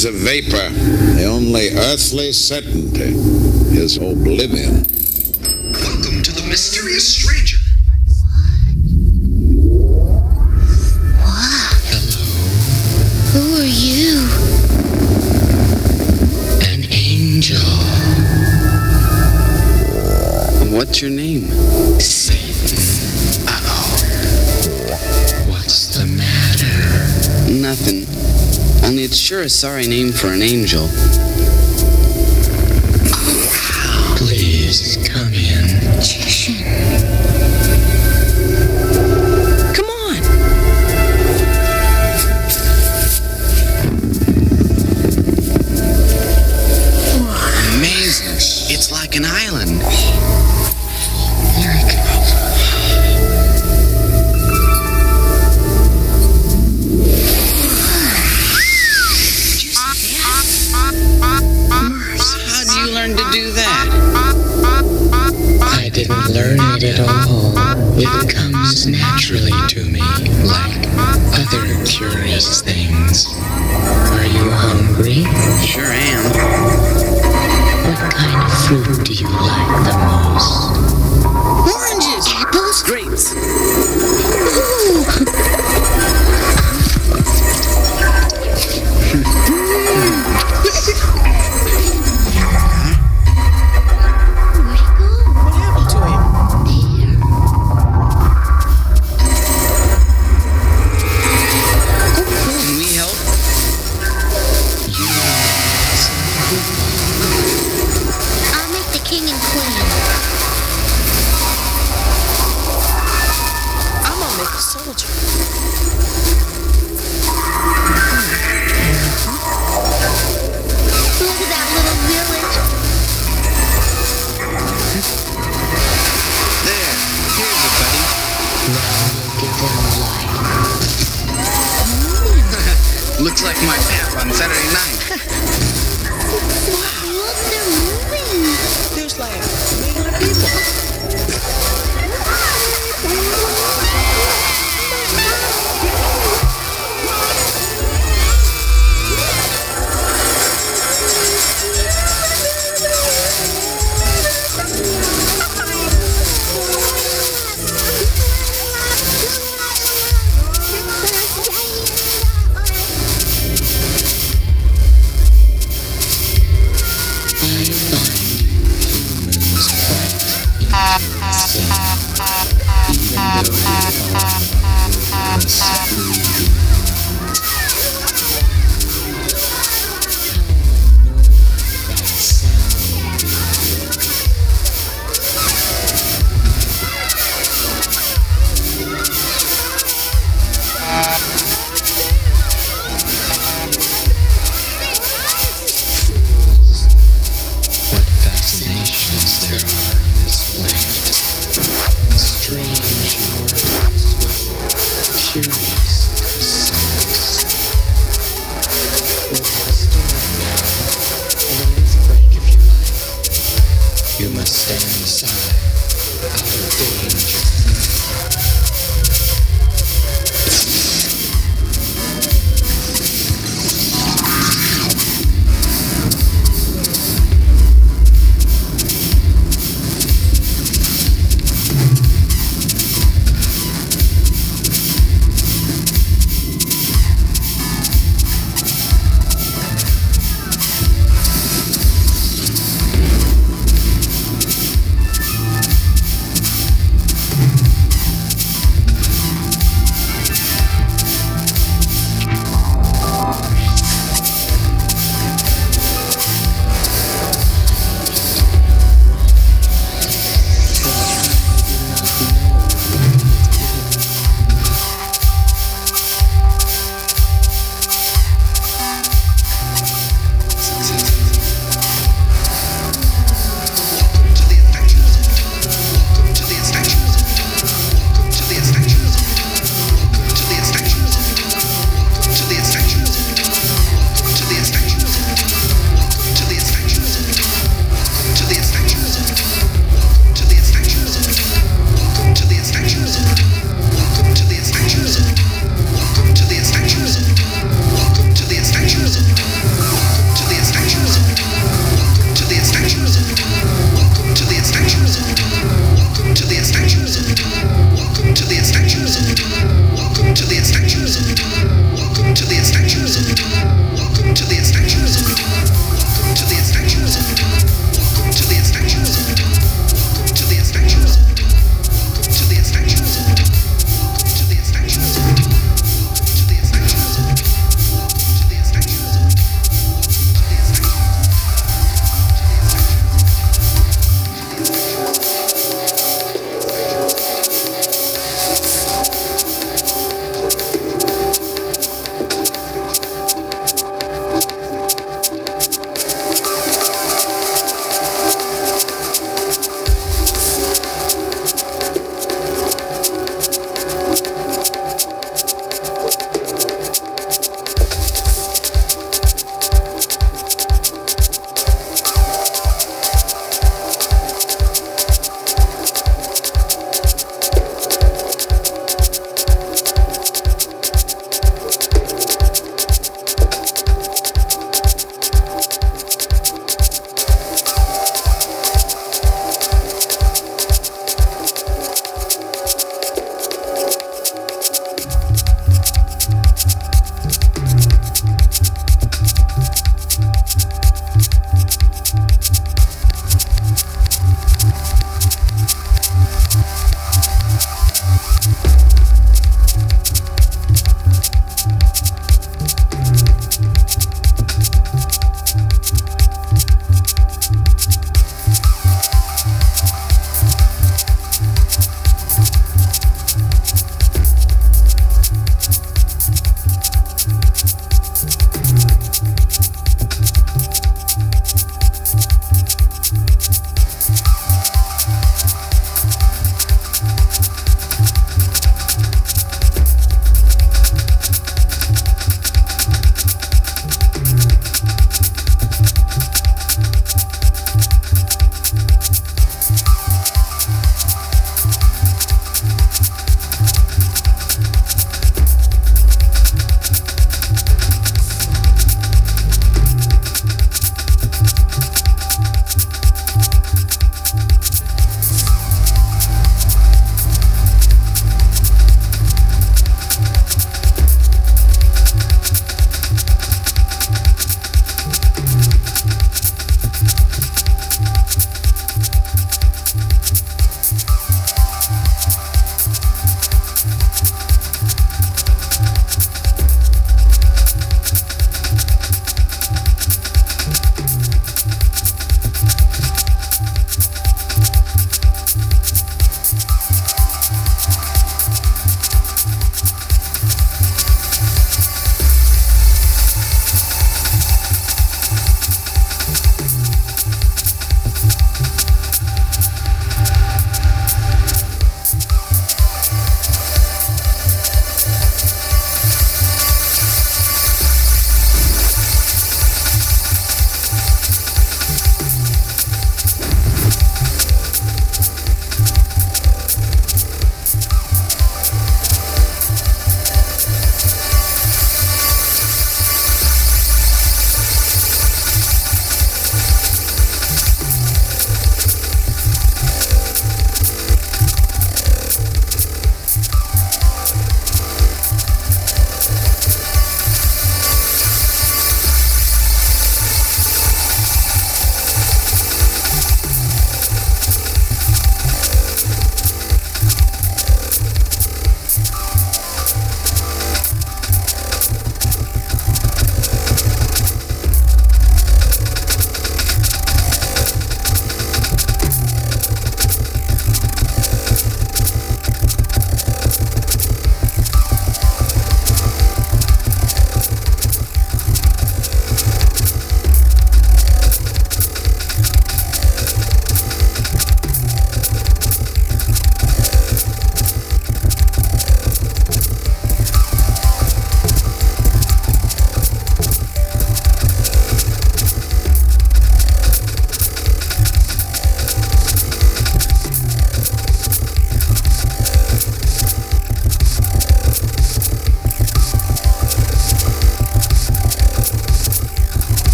is a vapor. The only earthly certainty is oblivion. sure a sorry name for an angel. Please come in. Come on. Amazing. It's like an island.